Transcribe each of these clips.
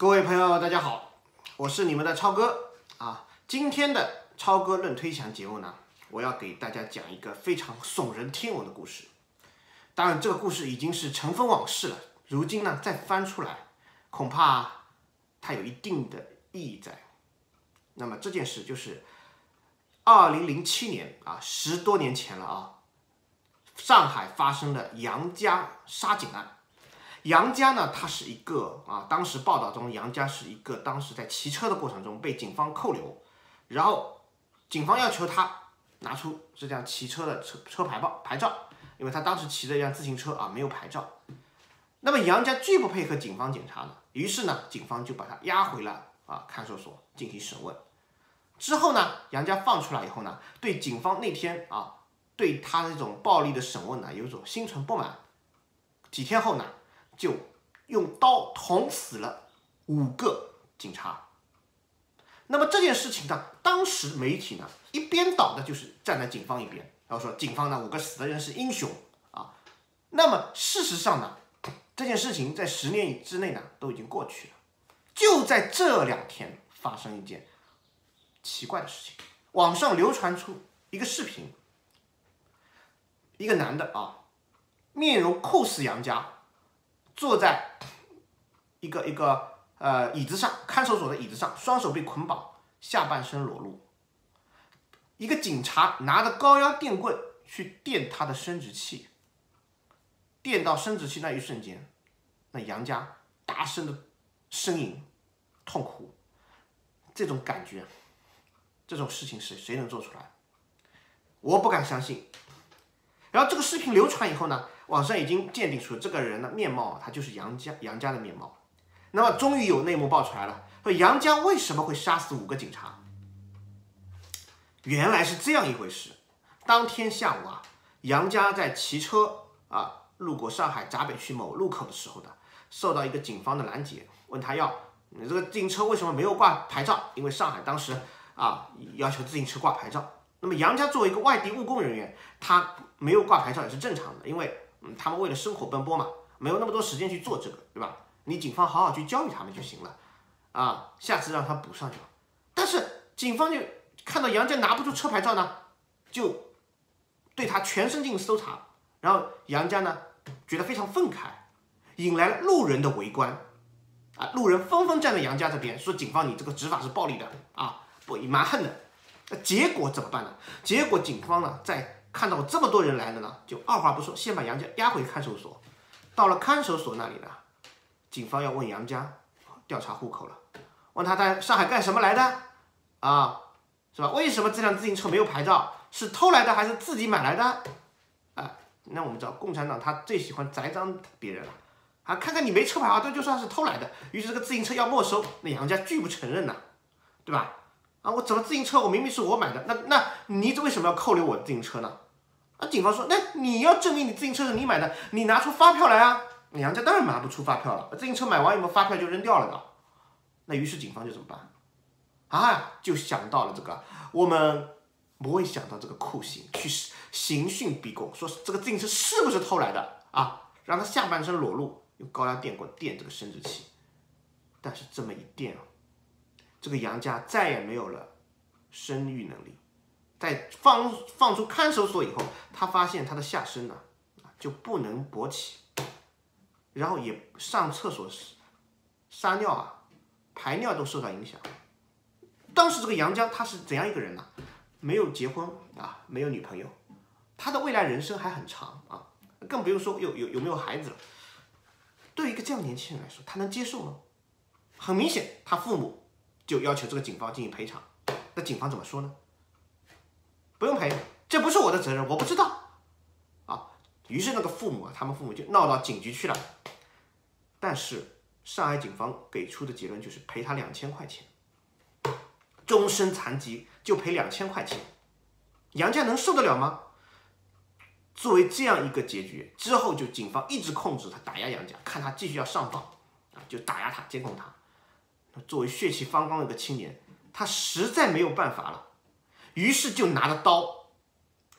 各位朋友，大家好，我是你们的超哥啊。今天的超哥论推墙节目呢，我要给大家讲一个非常耸人听闻的故事。当然，这个故事已经是尘封往事了，如今呢再翻出来，恐怕它有一定的意义在。那么这件事就是二零零七年啊，十多年前了啊，上海发生的杨家杀警案。杨家呢，他是一个啊，当时报道中杨家是一个当时在骑车的过程中被警方扣留，然后警方要求他拿出这辆骑车的车车牌报牌照，因为他当时骑着一辆自行车啊，没有牌照。那么杨家拒不配合警方检查呢，于是呢，警方就把他押回了啊看守所进行审问。之后呢，杨家放出来以后呢，对警方那天啊对他这种暴力的审问呢，有种心存不满。几天后呢？就用刀捅死了五个警察。那么这件事情呢，当时媒体呢一边倒的就是站在警方一边，然后说警方呢五个死的人是英雄啊。那么事实上呢，这件事情在十年之内呢都已经过去了。就在这两天发生一件奇怪的事情，网上流传出一个视频，一个男的啊，面容酷似杨家。坐在一个一个呃椅子上，看守所的椅子上，双手被捆绑，下半身裸露。一个警察拿着高压电棍去电他的生殖器，电到生殖器那一瞬间，那杨家大声的呻吟，痛哭。这种感觉，这种事情谁谁能做出来？我不敢相信。然后这个视频流传以后呢？网上已经鉴定出这个人的面貌，他就是杨家杨家的面貌。那么终于有内幕爆出来了，说杨家为什么会杀死五个警察？原来是这样一回事。当天下午啊，杨家在骑车啊路过上海闸北区某路口的时候呢，受到一个警方的拦截，问他要你这个自行车为什么没有挂牌照？因为上海当时啊要求自行车挂牌照。那么杨家作为一个外地务工人员，他没有挂牌照也是正常的，因为。嗯，他们为了生活奔波嘛，没有那么多时间去做这个，对吧？你警方好好去教育他们就行了，啊，下次让他补上就。但是警方就看到杨家拿不出车牌照呢，就对他全身进行搜查，然后杨家呢觉得非常愤慨，引来了路人的围观，啊，路人纷纷站在杨家这边，说警方你这个执法是暴力的啊，不蛮横的。那结果怎么办呢？结果警方呢在。看到这么多人来了呢，就二话不说，先把杨家押回看守所。到了看守所那里呢，警方要问杨家调查户口了，问他在上海干什么来的啊，是吧？为什么这辆自行车没有牌照？是偷来的还是自己买来的？啊，那我们知道共产党他最喜欢栽赃别人了啊，看看你没车牌啊，这就算是偷来的。于是这个自行车要没收，那杨家拒不承认呐，对吧？啊，我怎么自行车？我明明是我买的，那那你为什么要扣留我的自行车呢？啊，警方说，那你要证明你自行车是你买的，你拿出发票来啊！娘家当然拿不出发票了，自行车买完以后发票就扔掉了的。那于是警方就怎么办？啊，就想到了这个，我们不会想到这个酷刑，去刑讯逼供，说这个自行车是不是偷来的啊？让他下半身裸露，用高压电棍电这个生殖器。但是这么一电啊！这个杨家再也没有了生育能力，在放放出看守所以后，他发现他的下身呢就不能勃起，然后也上厕所时撒尿啊，排尿都受到影响。当时这个杨江他是怎样一个人呢？没有结婚啊，没有女朋友，他的未来人生还很长啊，更不用说有有有没有孩子了。对于一个这样年轻人来说，他能接受吗？很明显，他父母。就要求这个警方进行赔偿，那警方怎么说呢？不用赔，这不是我的责任，我不知道啊。于是那个父母啊，他们父母就闹到警局去了。但是上海警方给出的结论就是赔他两千块钱，终身残疾就赔两千块钱，杨家能受得了吗？作为这样一个结局之后，就警方一直控制他，打压杨家，看他继续要上访啊，就打压他，监控他。作为血气方刚的一个青年，他实在没有办法了，于是就拿着刀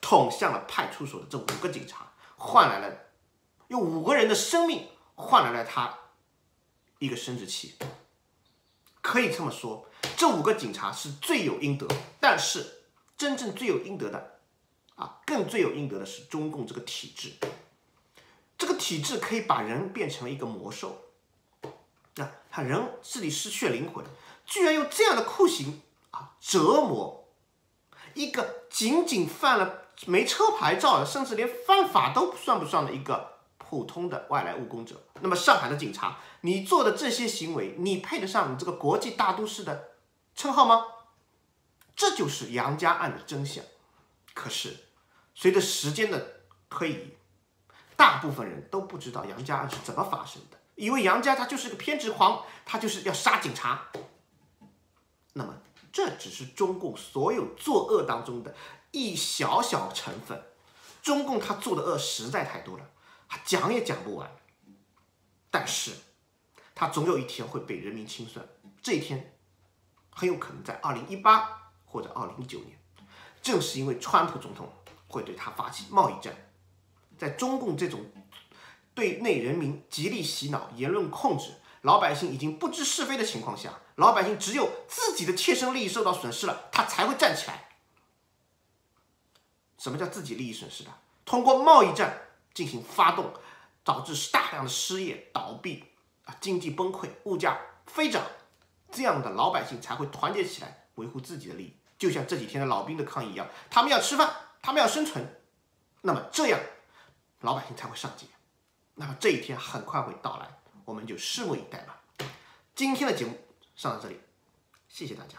捅向了派出所的这五个警察，换来了用五个人的生命换来了他一个生殖器。可以这么说，这五个警察是罪有应得。但是真正罪有应得的，啊，更罪有应得的是中共这个体制。这个体制可以把人变成一个魔兽，啊，他人自己失去了灵魂，居然用这样的酷刑啊折磨一个仅仅犯了没车牌照的，甚至连犯法都算不上的一个普通的外来务工者。那么上海的警察，你做的这些行为，你配得上你这个国际大都市的称号吗？这就是杨家案的真相。可是随着时间的推移，大部分人都不知道杨家案是怎么发生的，以为杨家他就是个偏执狂，他就是要杀警察。那么这只是中共所有作恶当中的一小小成分，中共他做的恶实在太多了，他讲也讲不完。但是，他总有一天会被人民清算，这一天很有可能在二零一八或者二零一九年。正是因为川普总统会对他发起贸易战。在中共这种对内人民极力洗脑、言论控制、老百姓已经不知是非的情况下，老百姓只有自己的切身利益受到损失了，他才会站起来。什么叫自己利益损失的？通过贸易战进行发动，导致大量的失业、倒闭啊，经济崩溃、物价飞涨，这样的老百姓才会团结起来维护自己的利益。就像这几天的老兵的抗议一样，他们要吃饭，他们要生存，那么这样。老百姓才会上街，那么这一天很快会到来，我们就拭目以待吧。今天的节目上到这里，谢谢大家。